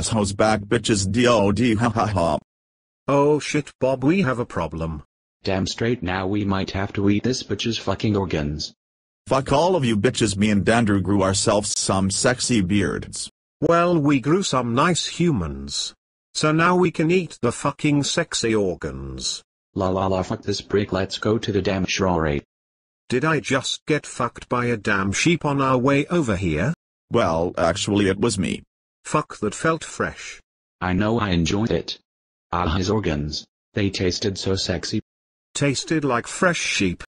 assholes back bitches DOD ha ha ha. Oh shit Bob we have a problem. Damn straight now we might have to eat this bitch's fucking organs. Fuck all of you bitches me and Dandrew grew ourselves some sexy beards. Well we grew some nice humans. So now we can eat the fucking sexy organs. La la la fuck this prick let's go to the damn shore. Did I just get fucked by a damn sheep on our way over here? Well, actually it was me. Fuck that felt fresh. I know I enjoyed it. Ah his organs. They tasted so sexy. Tasted like fresh sheep.